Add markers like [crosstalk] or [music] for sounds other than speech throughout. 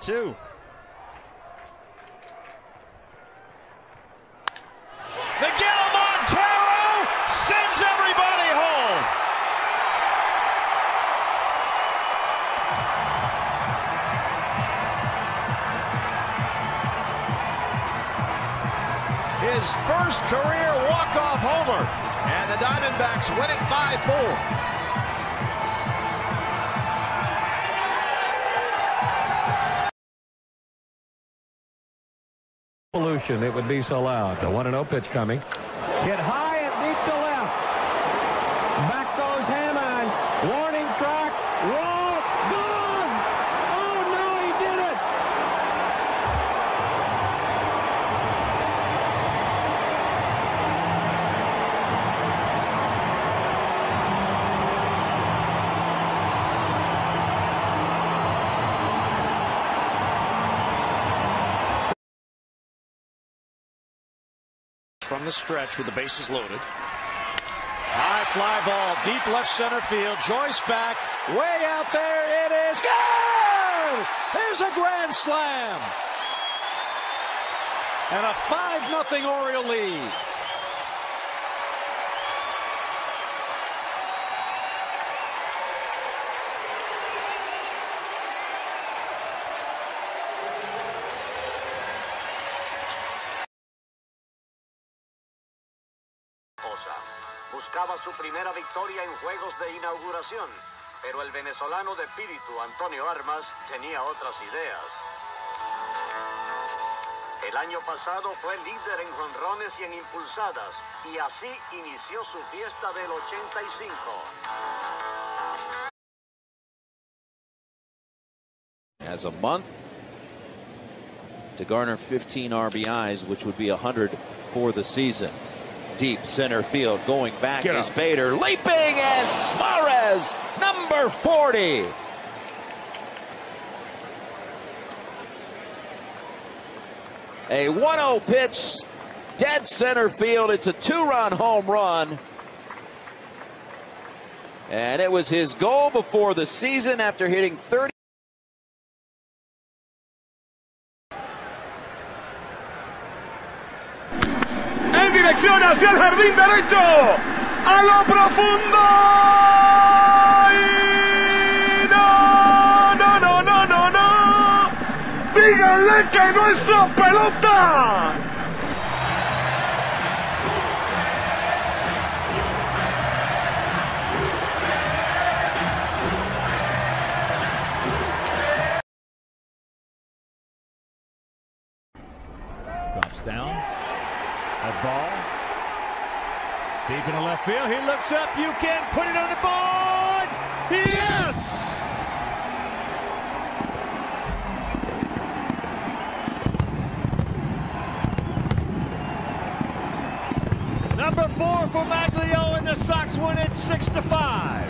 two. Miguel Montero sends everybody home. His first career walk-off homer. And the Diamondbacks win it 5-4. Evolution, it would be so loud. The 1 0 pitch coming. Hit high the stretch with the bases loaded. High fly ball, deep left center field. Joyce back, way out there. It is good. There's a grand slam. And a 5 0 Oriole lead. Buscaba su primera victoria en juegos de inauguración, pero el venezolano de espíritu Antonio Armas tenía otras ideas. El año pasado fue líder en jonrones y en impulsadas, y así inició su fiesta del 85. has a month to garner 15 RBIs, which would be 100 for the season. Deep center field going back Get is up. Bader leaping and Suarez number 40. A 1-0 pitch, dead center field. It's a two-run home run. And it was his goal before the season after hitting 30 dirección hacia el jardín derecho, a lo profundo. Y no, no, no, no, no, no. Díganle que no es su pelota. Deep in the left field. He looks up. You can put it on the board. Yes! Number four for Magglio, and the Sox win it six to five.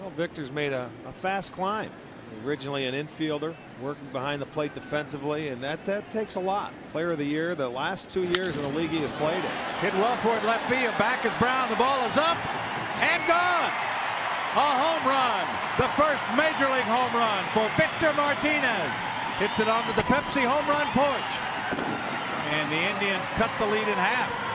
Well, Victor's made a, a fast climb. Originally an infielder, working behind the plate defensively, and that, that takes a lot. Player of the year, the last two years in the league he has played it. Hit well toward left field. Back is Brown. The ball is up and gone. A home run. The first major league home run for Victor Martinez. Hits it onto the Pepsi home run porch. And the Indians cut the lead in half.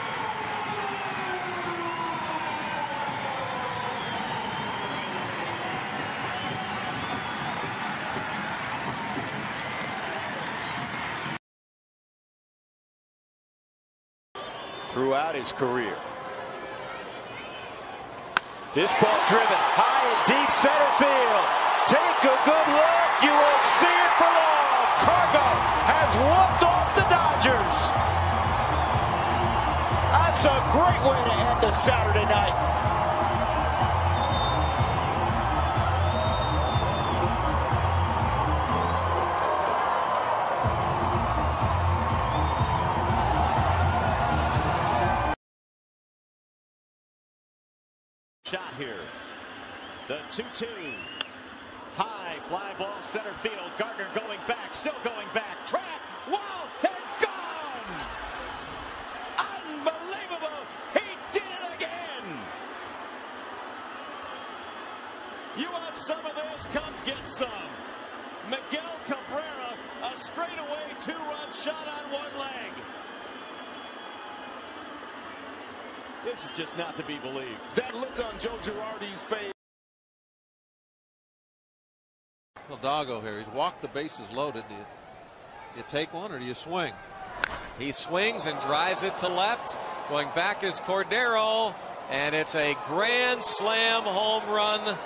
Throughout his career. This ball driven high and deep center field. Take a good look. You won't see it for long. CarGo has walked off the Dodgers. That's a great way to end the Saturday night. The 2-2. High fly ball center field. Gardner going back, still going back. Track. Wow, and gone. Unbelievable. He did it again. You want some of those? Come get some. Miguel Cabrera, a straightaway two-run shot on one leg. This is just not to be believed. That look on Joe Girardi's face. Hidalgo here. He's walked the bases loaded. Do you, you take one or do you swing? He swings and drives it to left. Going back is Cordero. And it's a grand slam home run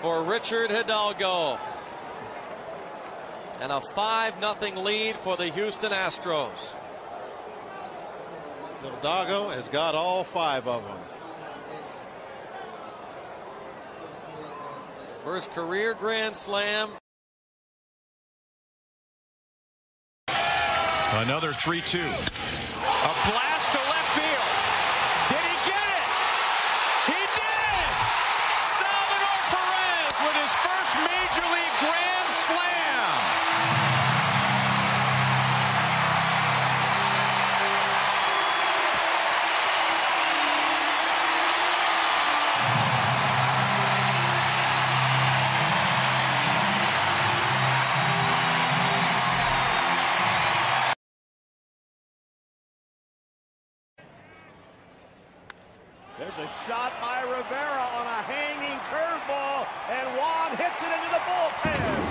for Richard Hidalgo. And a 5 0 lead for the Houston Astros. Hidalgo has got all five of them. First career grand slam. Another 3 Shot by Rivera on a hanging curveball, and Juan hits it into the bullpen.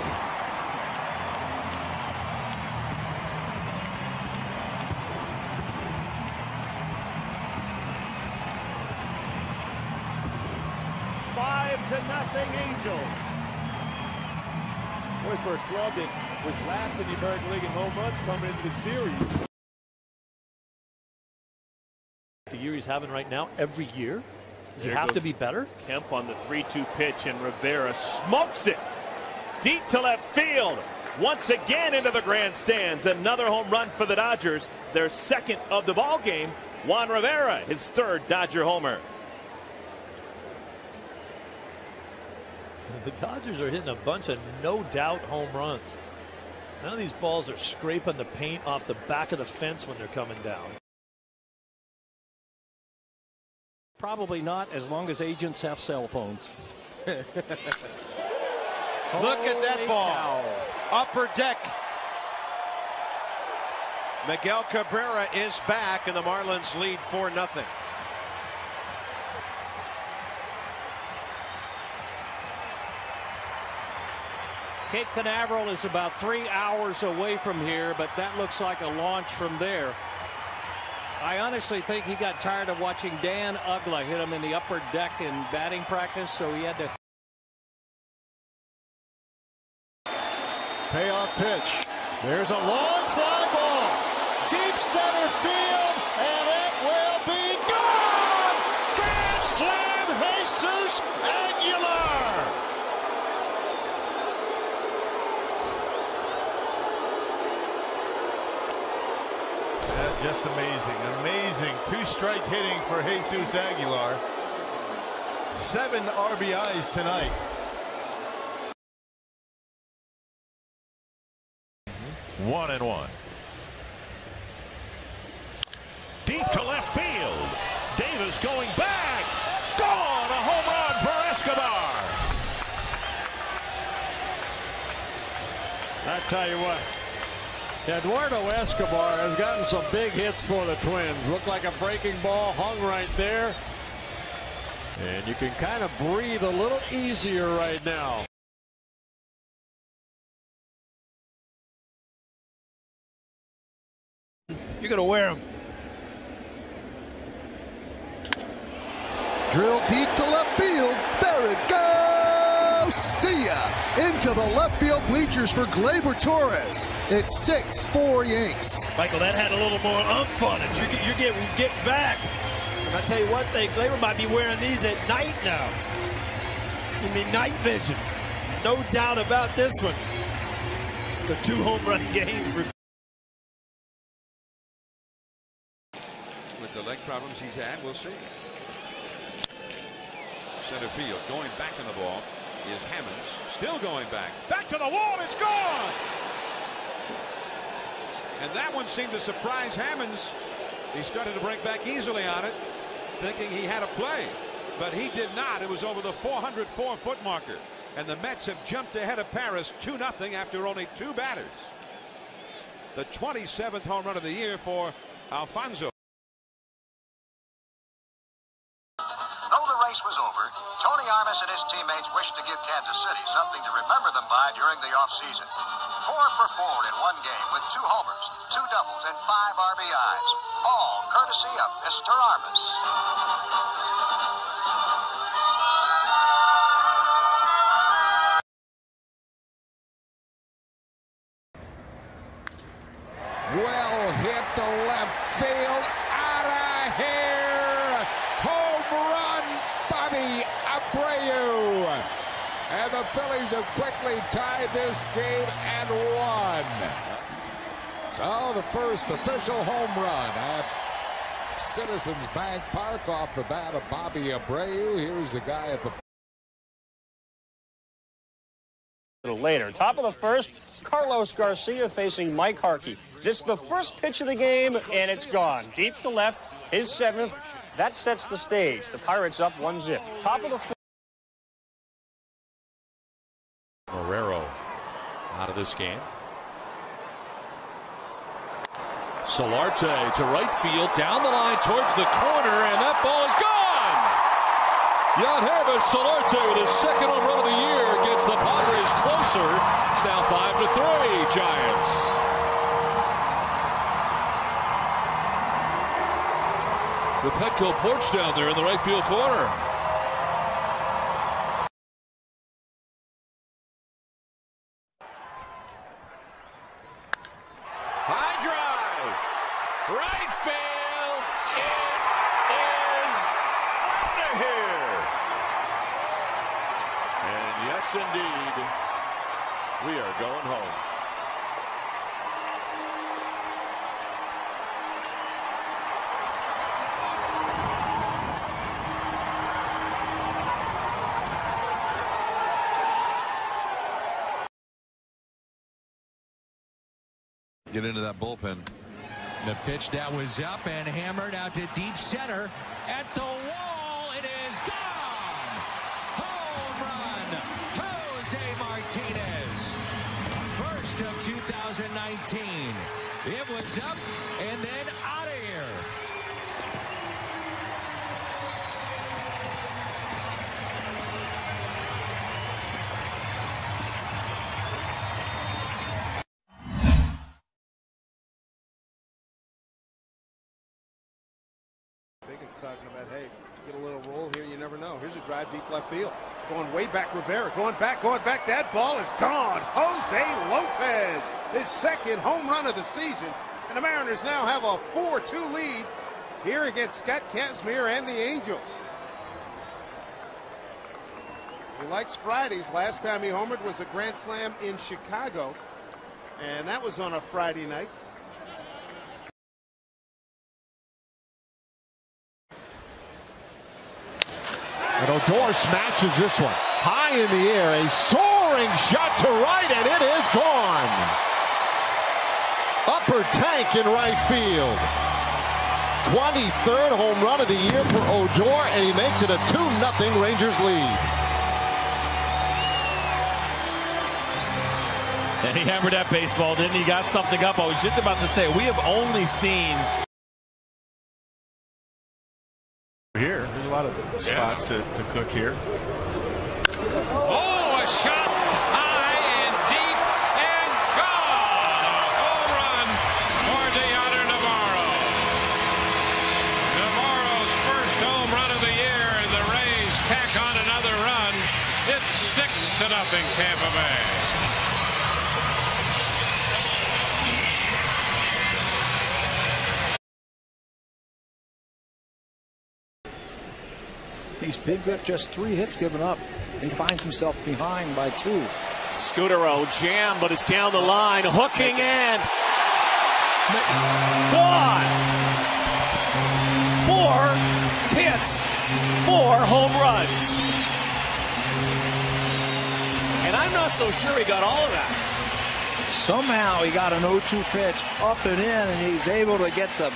Five to nothing, Angels. Boy, for a club that was last in the American League in home runs coming into the series. The year he's having right now, every year? Does he have to be better? Kemp on the 3-2 pitch, and Rivera smokes it deep to left field. Once again into the grandstands. Another home run for the Dodgers. Their second of the ball game. Juan Rivera, his third Dodger homer. [laughs] The Dodgers are hitting a bunch of no doubt home runs. None of these balls are scraping the paint off the back of the fence when they're coming down. Probably not as long as agents have cell phones. [laughs] Look at that ball. Upper deck. Miguel Cabrera is back, and the Marlins lead 4 0. Cape Canaveral is about three hours away from here, but that looks like a launch from there. I honestly think he got tired of watching Dan Uggla hit him in the upper deck in batting practice, so he had to. Payoff pitch. There's a long fly ball. Deep center field, and it will be gone! Grand slam, Jesus Aguilar! Yeah, just amazing. Amazing. Two strike hitting for Jesus Aguilar. Seven RBIs tonight. One and one. Deep to left field. Davis going back. Gone. A home run for Escobar. I tell you what, Eduardo Escobar has gotten some big hits for the Twins. Looked like a breaking ball hung right there. And you can kind of breathe a little easier right now. You're going to wear them. Drill deep to left field. There it goes. See ya. Into the left field bleachers for Gleyber Torres. It's 6 4 Yanks. Michael, that had a little more umph on it. You're, you're, getting, you're getting back. And I tell you one thing, Glaber might be wearing these at night now. You mean night vision. No doubt about this one. The two home run game. With the leg problems he's had, we'll see. Center field going back in the ball is Hammonds. Still going back. Back to the wall. It's gone. And that one seemed to surprise Hammonds. He started to break back easily on it, thinking he had a play. But he did not. It was over the 404 foot marker. And the Mets have jumped ahead of Paris 2 0 after only two batters. The 27th home run of the year for Alfonzo. Something to remember them by during the offseason. Four for four in one game with two homers, two doubles, and five RBIs. All courtesy of Mr. Armas. Well hit to left field. Out of here. Home run, Bobby Abreu. And the Phillies have quickly tied this game and won. So the first official home run at Citizens Bank Park off the bat of Bobby Abreu. Here's the guy at the later. Top of the first, Carlos Garcia facing Mike Harkey. This is the first pitch of the game, and it's gone. Deep to left, his seventh. That sets the stage. The Pirates up one zip. Top of the fourth. Marrero out of this game. Solarte to right field, down the line towards the corner, and that ball is gone! Yangervis Solarte with his second home run of the year gets the Padres closer. It's now 5 to 3, Giants. The Petco porch down there in the right field corner. High drive. Right field. It is out of here. And yes, indeed, we are going home. Get into that bullpen. The pitch that was up and hammered out to deep center at the wall. It is gone. Home run. Jose Martinez. Of 2019. It was up and then drive deep left field. Going way back, Rivera. Going back, going back. That ball is gone. Jose Lopez, his second home run of the season. And the Mariners now have a 4 2 lead here against Scott Kazmir and the Angels. He likes Fridays. Last time he homered was a grand slam in Chicago, and that was on a Friday night. And Odor smashes this one. High in the air, a soaring shot to right, and it is gone. Upper tank in right field. 23rd home run of the year for Odor, and he makes it a 2-0 Rangers lead. And he hammered that baseball, didn't he? Got something up. I was just about to say, we have only seen a lot of spots to, to cook here. Oh, a shot He's been good, just three hits given up. He finds himself behind by two. Scutaro jam, but it's down the line, hooking in. Gone. Four hits, four home runs. And I'm not so sure he got all of that. Somehow he got an 0-2 pitch up and in, and he's able to get the